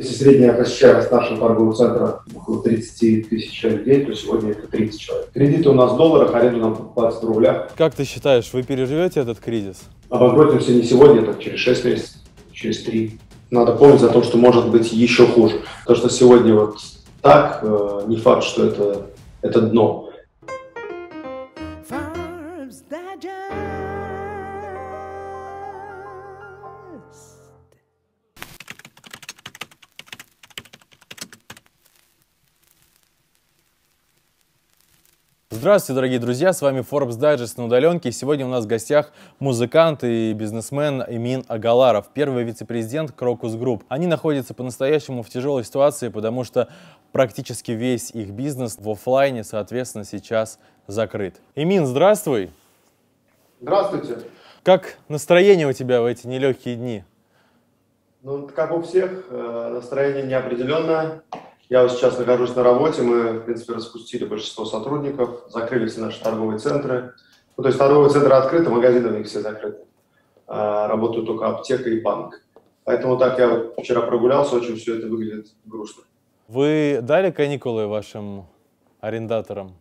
Если средняя посещаемость нашего торгового центра около 30 тысяч человек в день, то сегодня это 30 человек. Кредиты у нас в долларах, аренду нам платят в рублях. Как ты считаешь, вы переживете этот кризис? Обанкротимся не сегодня, так через 6 месяцев, через 3. Надо помнить о том, что может быть еще хуже. То, что сегодня вот так, э, не факт, что это, это дно. Здравствуйте, дорогие друзья, с вами Forbes Digest на удаленке. Сегодня у нас в гостях музыкант и бизнесмен Эмин Агаларов, первый вице-президент Crocus Group. Они находятся по-настоящему в тяжелой ситуации, потому что практически весь их бизнес в офлайне, соответственно, сейчас закрыт. Эмин, здравствуй. Здравствуйте. Как настроение у тебя в эти нелегкие дни? Ну, как у всех, э, настроение неопределенное. Я вот сейчас нахожусь на работе, мы, в принципе, распустили большинство сотрудников, закрыли все наши торговые центры. Ну, то есть торговые центры открыты, магазины у них все закрыты. А, работают только аптека и банк. Поэтому так я вот вчера прогулялся, очень все это выглядит грустно. Вы дали каникулы вашим арендаторам?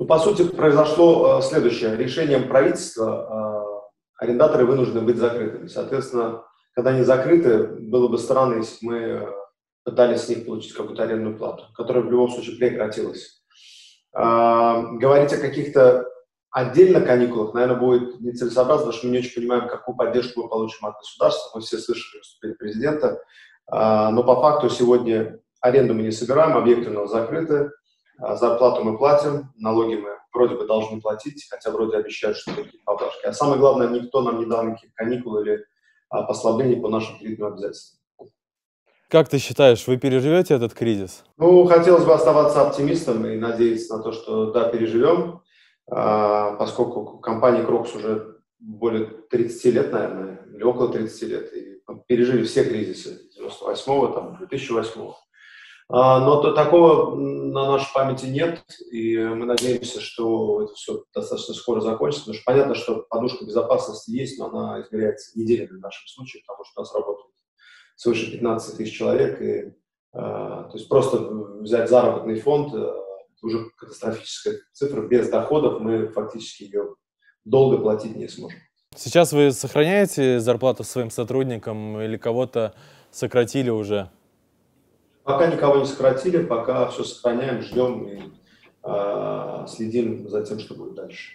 Ну, по сути, произошло э, следующее. Решением правительства э, арендаторы вынуждены быть закрытыми. Соответственно, когда они закрыты, было бы странно, если мы э, пытались с них получить какую-то арендную плату, которая в любом случае прекратилась. А, говорить о каких-то отдельно каникулах, наверное, будет нецелесообразно, потому что мы не очень понимаем, какую поддержку мы получим от государства. Мы все слышали выступление президента. А, но по факту сегодня аренду мы не собираем, объекты у нас закрыты, а, зарплату мы платим, налоги мы вроде бы должны платить, хотя вроде обещают, что какие-то поблажки. А самое главное, никто нам не дал никаких каникул или послаблений по нашим кредитным обязательствам. Как ты считаешь, вы переживете этот кризис? Ну, хотелось бы оставаться оптимистом и надеяться на то, что да, переживем, а, поскольку компания Crocus уже более 30 лет, наверное, или около 30 лет, и пережили все кризисы 98-го, там, 2008-го. А, но то, такого на нашей памяти нет, и мы надеемся, что это все достаточно скоро закончится, потому что понятно, что подушка безопасности есть, но она измеряется неделями в нашем случае, потому что у нас работает свыше 15 тысяч человек. И, э, то есть просто взять заработный фонд, э, это уже катастрофическая цифра. Без доходов мы фактически ее долго платить не сможем. Сейчас вы сохраняете зарплату своим сотрудникам или кого-то сократили уже? Пока никого не сократили, пока все сохраняем, ждем и э, следим за тем, что будет дальше.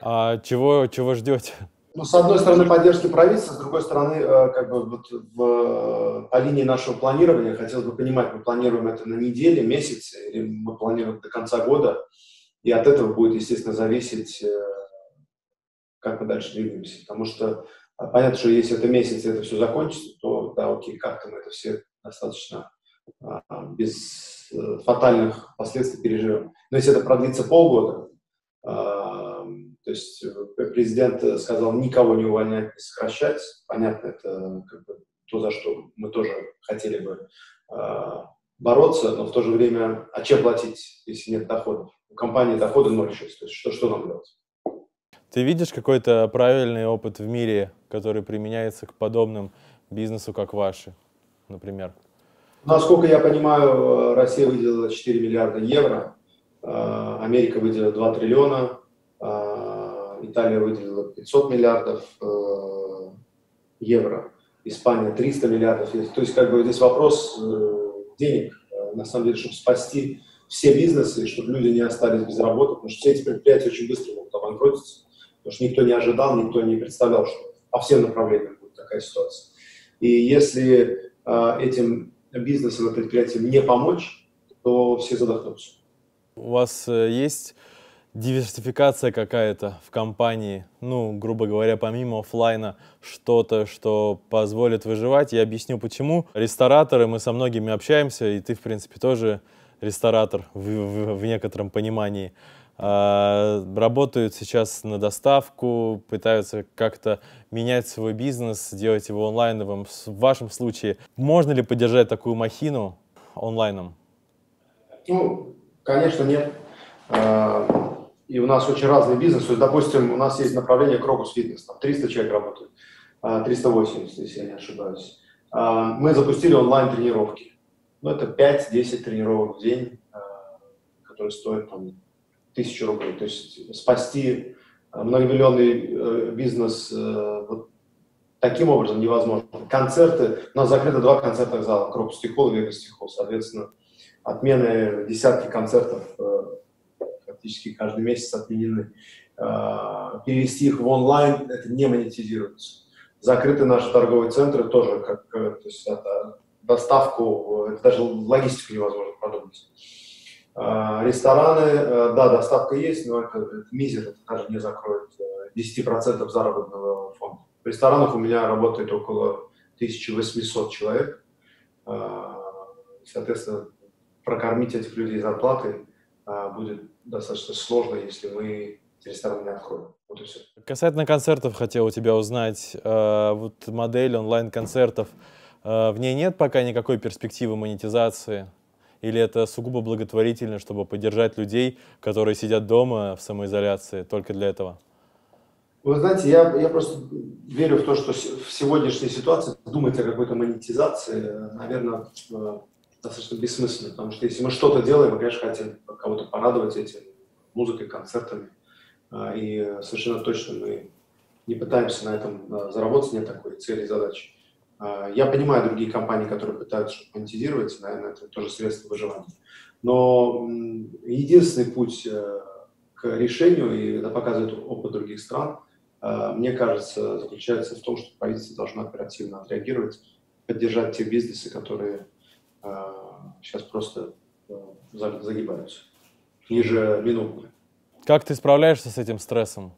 А чего, чего ждете? Ну, с одной стороны, поддержки правительства, с другой стороны, э, как бы вот в, по линии нашего планирования, хотелось бы понимать, мы планируем это на неделю, месяц, или мы планируем до конца года, и от этого будет, естественно, зависеть, э, как мы дальше двигаемся. Потому что э, понятно, что если это месяц, и это все закончится, то да, окей, как-то мы это все достаточно без фатальных последствий переживем. Но если это продлится полгода, то есть президент э, сказал никого не увольнять, не сокращать. Понятно, это как бы то, за что мы тоже хотели бы э, бороться, но в то же время, а чем платить, если нет доходов? У компании доходы ноль сейчас, то есть что, что нам делать? Ты видишь какой-то правильный опыт в мире, который применяется к подобным бизнесу, как ваши, например? Насколько я понимаю, Россия выделила 4 миллиарда евро, Америка выделила 2 триллиона, Италия выделила 500 миллиардов э, евро, Испания 300 миллиардов. То есть как бы здесь вопрос э, денег, э, на самом деле, чтобы спасти все бизнесы, чтобы люди не остались без работы, потому что все эти предприятия очень быстро могут обанкротиться, потому что никто не ожидал, никто не представлял, что по всем направлениям будет такая ситуация. И если э, этим бизнесам и предприятиям не помочь, то все задохнутся. У вас э, есть диверсификация какая-то в компании, ну, грубо говоря, помимо офлайна, что-то, что позволит выживать. Я объясню почему. Рестораторы, мы со многими общаемся, и ты, в принципе, тоже ресторатор в, в, в некотором понимании. А, работают сейчас на доставку, пытаются как-то менять свой бизнес, делать его онлайновым. В вашем случае можно ли поддержать такую махину онлайном? Ну, конечно, нет. А, и у нас очень разный бизнес. То есть, допустим, у нас есть направление Крокус Фитнес, там 300 человек работают, 380, а, если я не ошибаюсь. мы запустили онлайн-тренировки. Ну, это 5-10 тренировок в день, которые стоят там тысячу рублей. То есть спасти многомиллионный бизнес вот таким образом невозможно. Концерты, у нас закрыто два концертных зала, Крокус Холл и Вегас Холл, соответственно, отмены десятки концертов практически каждый месяц отменены. А, перевести их в онлайн, это не монетизируется. Закрыты наши торговые центры тоже, как, э, то есть это доставку, это даже логистику невозможно продумать. А, рестораны, э, да, доставка есть, но это, это мизер, это даже не закроет 10% э, заработного фонда. В ресторанах у меня работает около 1800 человек. А, соответственно, прокормить этих людей зарплатой будет достаточно сложно, если мы ресторан не откроем. Вот и все. Касательно концертов, хотел у тебя узнать, э, вот модель онлайн-концертов, э, в ней нет пока никакой перспективы монетизации? Или это сугубо благотворительно, чтобы поддержать людей, которые сидят дома в самоизоляции, только для этого? Вы знаете, я, я просто верю в то, что в сегодняшней ситуации думать о какой-то монетизации, наверное, э, достаточно бессмысленно, потому что если мы что-то делаем, мы, конечно, хотим кого-то порадовать этим музыкой, концертами, а, и совершенно точно мы не пытаемся на этом а, заработать, нет такой цели и задачи. А, я понимаю другие компании, которые пытаются монетизировать, наверное, это тоже средство выживания. Но единственный путь э, к решению, и это показывает опыт других стран, мне кажется, заключается в том, что правительство должно оперативно отреагировать, поддержать те бизнесы, которые сейчас просто э, загибаются ежеминутно. Как ты справляешься с этим стрессом?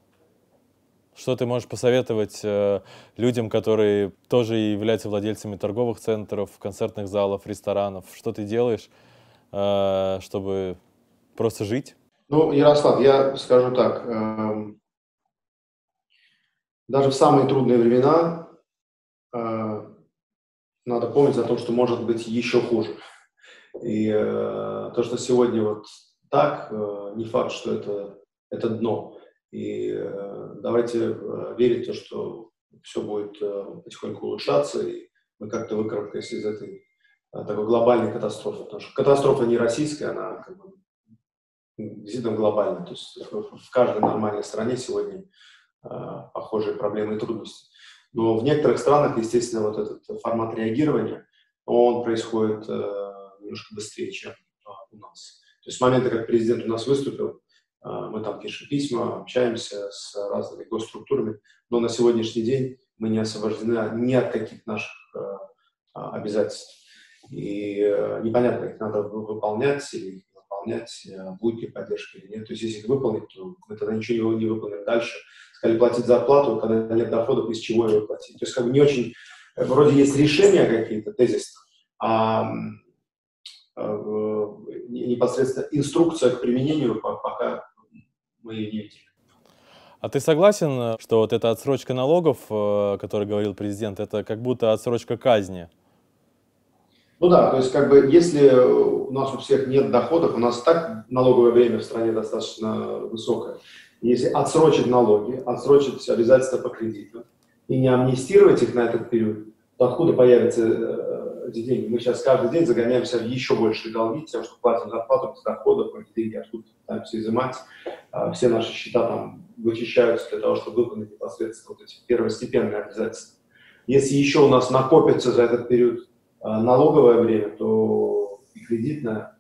Что ты можешь посоветовать э, людям, которые тоже являются владельцами торговых центров, концертных залов, ресторанов? Что ты делаешь, э, чтобы просто жить? Ну, Ярослав, я скажу так. Э, даже в самые трудные времена э, надо помнить о том, что может быть еще хуже. И э, то, что сегодня вот так, э, не факт, что это, это дно. И э, давайте э, верить в то, что все будет потихоньку улучшаться, и мы как-то выкарабкаемся из этой такой глобальной катастрофы. Потому что катастрофа не российская, она как бы действительно глобальная. То есть в каждой нормальной стране сегодня похожие проблемы и трудности. Но в некоторых странах, естественно, вот этот формат реагирования, он происходит немножко быстрее, чем у нас. То есть с момента, как президент у нас выступил, а, мы там пишем письма, общаемся с разными госструктурами, но на сегодняшний день мы не освобождены ни от каких наших а, а, обязательств. И э, непонятно, их надо выполнять или их выполнять, будет ли поддержка или нет. То есть если их выполнить, то мы тогда ничего не выполним дальше. Сказали платить зарплату, когда нет доходов, из чего ее платить. То есть как бы не очень, э, вроде есть решения какие-то, тезисные, а Э, непосредственно инструкция к применению пока мы ее не видели. А ты согласен, что вот эта отсрочка налогов, э, о которой говорил президент, это как будто отсрочка казни? Ну да, то есть как бы если у нас у всех нет доходов, у нас так налоговое время в стране достаточно высокое. Если отсрочить налоги, отсрочить обязательства по кредиту и не амнистировать их на этот период, то откуда появится э, эти деньги. Мы сейчас каждый день загоняемся в еще большие долги тем, что платим зарплату без доходов, эти деньги откуда пытаемся изымать. А, все наши счета там вычищаются для того, чтобы выполнить непосредственно вот эти первостепенные обязательства. Если еще у нас накопится за этот период налоговое время, то и кредитное,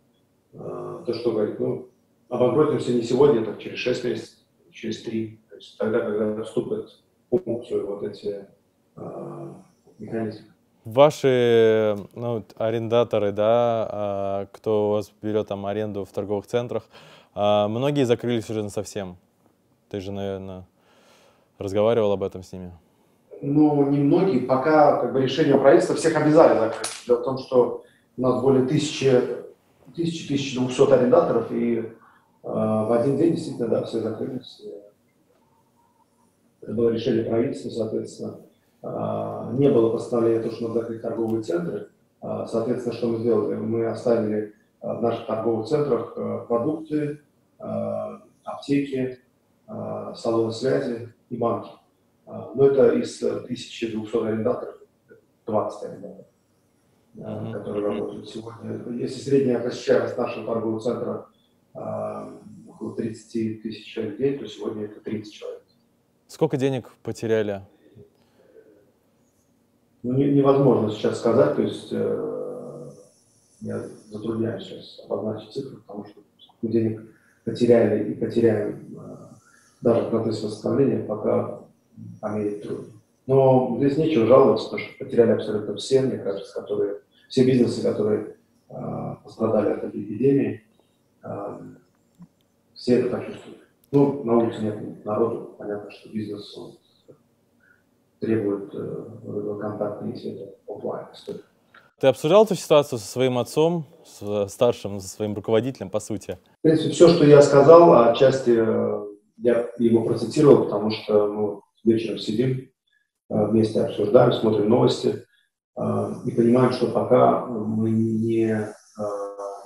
а, то что говорит, ну, обанкротимся не сегодня, так через 6 месяцев, через 3. То есть тогда, когда вступят в функцию вот эти механизмы ваши ну, арендаторы, да, а, кто у вас берет там аренду в торговых центрах, а, многие закрылись уже совсем. Ты же, наверное, разговаривал об этом с ними. Ну, не многие. Пока как бы, решение правительства всех обязали закрыть. Дело в том, что у нас более тысячи, тысячи, тысячи двухсот арендаторов, и э, в один день действительно, да, все закрылись. Это было решение правительства, соответственно. А, не было постановления, то, что надо закрыть торговые центры. А, соответственно, что мы сделали? Мы оставили а, в наших торговых центрах продукты, аптеки, салоны связи и банки. Но это из 1200 арендаторов 20 ребят, mm-hmm. которые работают сегодня. Если средняя посещаемость нашего торгового центра около 30 тысяч людей, то сегодня это 30 человек. Сколько денег потеряли? Ну, не, невозможно сейчас сказать, то есть э, я затрудняюсь сейчас обозначить цифры, потому что сколько денег потеряли и потеряем э, даже в процессе восстановления, пока померить трудно. Но здесь нечего жаловаться, потому что потеряли абсолютно все, мне кажется, которые, все бизнесы, которые э, пострадали от этой эпидемии, э, все это почувствуют. Ну, на улице нет народу, понятно, что бизнес он требует э, контакта, если это офлайн история. Ты обсуждал эту ситуацию со своим отцом, с старшим, со своим руководителем, по сути? В принципе, все, что я сказал, отчасти э, я его процитировал, потому что мы вечером сидим, э, вместе обсуждаем, смотрим новости э, и понимаем, что пока мы не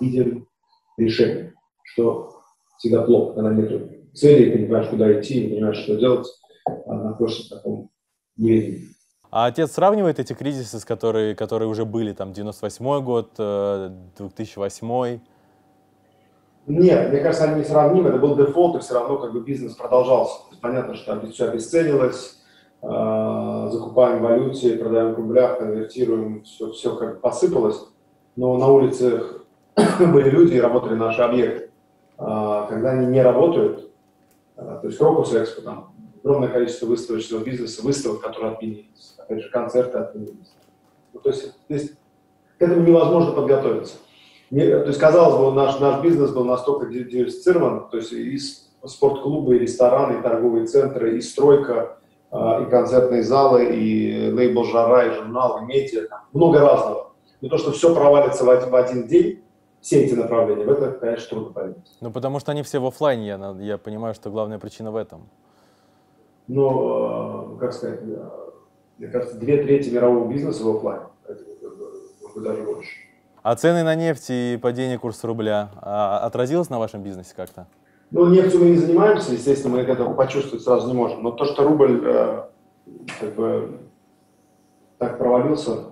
видим решения, что всегда плохо, когда нет цели, ты не понимаешь, куда идти, не понимаешь, что делать, а находишься в таком неведении. А отец сравнивает эти кризисы, с которые, которые уже были, там, 98 год, 2008 нет, мне кажется, они несравнимы. Это был дефолт, и все равно как бы бизнес продолжался. понятно, что там все обесценилось, э, закупаем в валюте, продаем в рублях, конвертируем, все, все как бы посыпалось. Но на улице были люди и работали наши объекты. Э, когда они не работают, э, то есть Крокус Экспо, там огромное количество выставочного бизнеса, выставок, которые отменились, опять же, концерты отменились. Ну, то, есть, то есть к этому невозможно подготовиться. То есть, казалось бы, наш, наш бизнес был настолько диверсифицирован, то есть и спортклубы, и рестораны, и торговые центры, и стройка, а, и концертные залы, и лейбл «Жара», и журнал, и медиа, много разного. Но то, что все провалится в один, в один день, все эти направления, в это, конечно, трудно поверить. Ну, потому что они все в офлайне, я, я понимаю, что главная причина в этом. Но, как сказать, мне кажется, две трети мирового бизнеса в офлайне, может даже больше. А цены на нефть и падение курса рубля а, отразилось на вашем бизнесе как-то? Ну, нефтью мы не занимаемся, естественно, мы этого почувствовать сразу не можем. Но то, что рубль э, как бы так провалился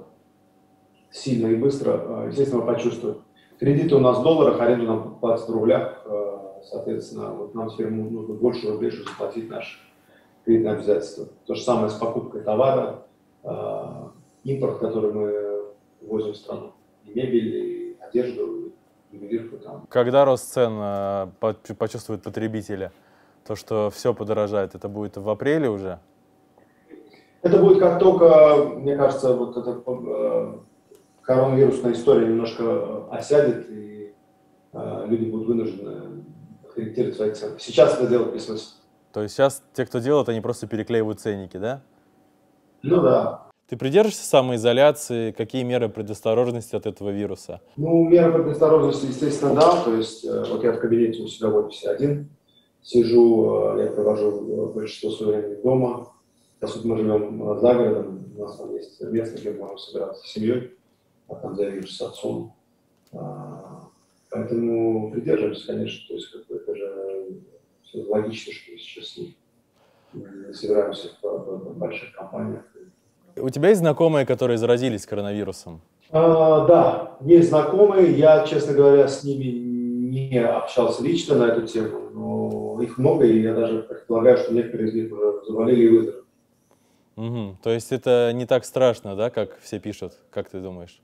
сильно и быстро, э, естественно, мы почувствуем. Кредиты у нас в долларах, аренду нам платят в рублях, э, соответственно, вот нам теперь нужно больше рублей, чтобы заплатить наши кредитные обязательства. То же самое с покупкой товара, э, импорт, который мы возим в страну и мебель, и одежду, и ювелирку там. Когда рост цен э, почувствуют потребители? То, что все подорожает, это будет в апреле уже? Это будет как только, мне кажется, вот эта э, коронавирусная история немножко осядет, и э, люди будут вынуждены корректировать свои цены. Сейчас это делать без смысла. То есть сейчас те, кто делают, они просто переклеивают ценники, да? Ну да. Ты придерживаешься самоизоляции? Какие меры предосторожности от этого вируса? Ну, меры предосторожности, естественно, да. То есть, э, вот я в кабинете у себя в офисе один сижу, э, я провожу большинство своего времени дома. Поскольку мы живем за городом, у нас там есть место, где мы можем собираться с семьей, а там я с отцом. А, поэтому придерживаемся, конечно. То есть, как бы, это же все логично, что сейчас не собираемся в больших компаниях у тебя есть знакомые, которые заразились коронавирусом? А, да, есть знакомые. Я, честно говоря, с ними не общался лично на эту тему, но их много, и я даже предполагаю, что некоторые из них уже заболели и выздоровели. Угу. То есть это не так страшно, да, как все пишут, как ты думаешь?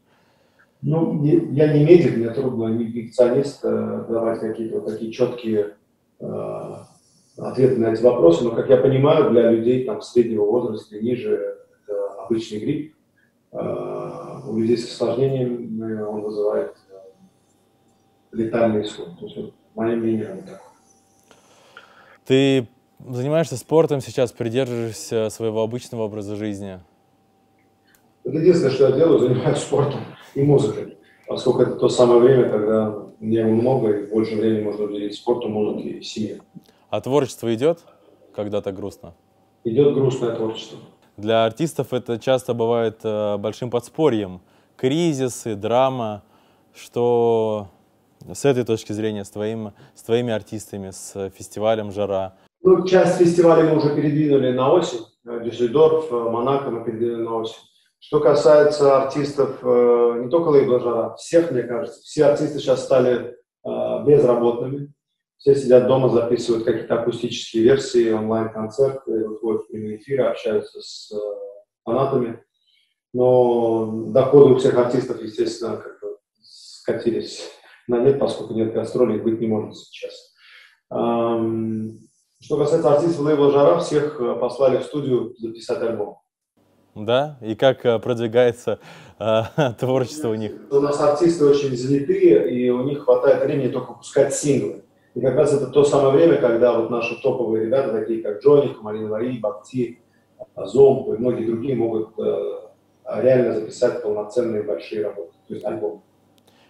Ну, я не медик, мне трудно, не инфекционист, э, давать какие-то вот такие четкие э, ответы на эти вопросы, но, как я понимаю, для людей там среднего возраста и ниже обычный грипп. А, у людей с осложнениями он вызывает э, летальный исход. То есть, мое мнение, вот так. Ты занимаешься спортом сейчас, придерживаешься своего обычного образа жизни? Это единственное, что я делаю, занимаюсь спортом и музыкой. Поскольку это то самое время, когда мне его много, и больше времени можно уделить спорту, музыке и семье. А творчество идет, когда так грустно? Идет грустное творчество. Для артистов это часто бывает э, большим подспорьем. Кризисы, драма. Что с этой точки зрения, с, твоим, с твоими артистами, с фестивалем «Жара»? Ну, часть фестиваля мы уже передвинули на осень. Дюссельдорф, Монако мы передвинули на осень. Что касается артистов, э, не только лейбла «Жара», всех, мне кажется, все артисты сейчас стали э, безработными. Все сидят дома, записывают какие-то акустические версии, онлайн-концерты, выходят в прямые эфиры, общаются с э, фанатами. Но доходы у всех артистов, естественно, как бы скатились на нет, поскольку нет гастролей, быть не может сейчас. Что касается артистов лейбла «Жара», всех послали в студию записать альбом. Да? И как э, продвигается э, творчество у них? У нас артисты очень занятые, и у них хватает времени только выпускать синглы. И как раз это то самое время, когда вот наши топовые ребята, такие как Джоник, Марина Вари, Бакти, Зомб и многие другие могут э, реально записать полноценные большие работы, то есть альбом.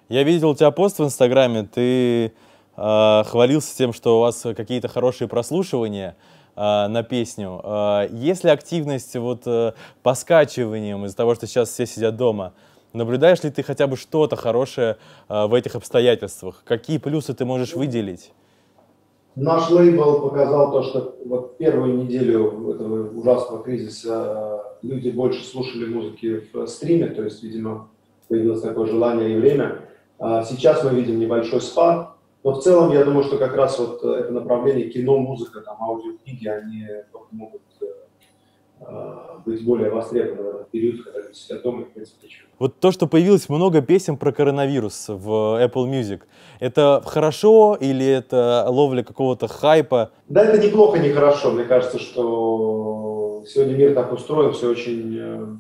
Я видел у тебя пост в Инстаграме, ты э, хвалился тем, что у вас какие-то хорошие прослушивания. А, на песню. А, есть ли активность вот э, по скачиваниям из-за того, что сейчас все сидят дома? Наблюдаешь ли ты хотя бы что-то хорошее а, в этих обстоятельствах? Какие плюсы ты можешь выделить? Наш лейбл показал то, что вот первую неделю этого ужасного кризиса люди больше слушали музыки в стриме, то есть, видимо, появилось такое желание и время. Сейчас мы видим небольшой спад, но в целом, я думаю, что как раз вот э, это направление кино, музыка, там, аудиокниги, они могут э, э, быть более востребованы в этот период, когда люди сидят дома и, в принципе, ничего. Вот то, что появилось много песен про коронавирус в Apple Music, это хорошо или это ловля какого-то хайпа? Да, это неплохо, не хорошо. Мне кажется, что сегодня мир так устроен, все очень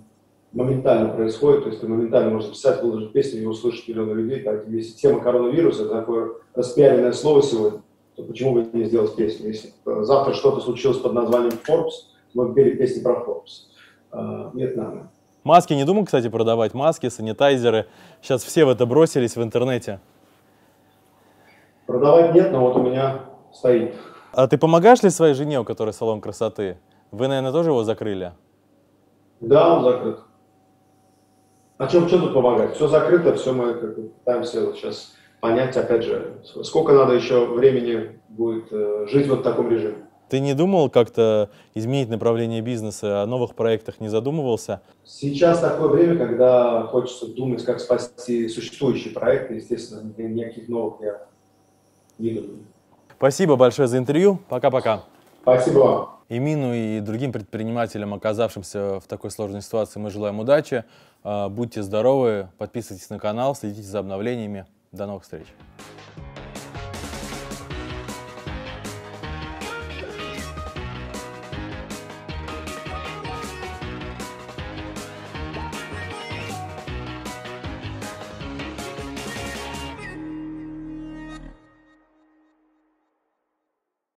моментально происходит, то есть ты моментально можешь записать, выложить песню и услышать миллионы людей. Так, если тема коронавируса, это такое распиаренное слово сегодня, то почему бы не сделать песню? Если завтра что-то случилось под названием Forbes, мы пели песни про Forbes. А, нет, надо. Маски не думал, кстати, продавать? Маски, санитайзеры. Сейчас все в это бросились в интернете. Продавать нет, но вот у меня стоит. А ты помогаешь ли своей жене, у которой салон красоты? Вы, наверное, тоже его закрыли? Да, он закрыт. А чем, что тут помогать? Все закрыто, все мы как пытаемся вот сейчас понять, опять же, сколько надо еще времени будет э, жить вот в таком режиме. Ты не думал как-то изменить направление бизнеса, о новых проектах не задумывался? Сейчас такое время, когда хочется думать, как спасти существующие проекты. Естественно, никаких новых я не думаю. Спасибо большое за интервью. Пока-пока. Спасибо вам. И Мину, и другим предпринимателям, оказавшимся в такой сложной ситуации, мы желаем удачи. А, будьте здоровы, подписывайтесь на канал, следите за обновлениями. До новых встреч!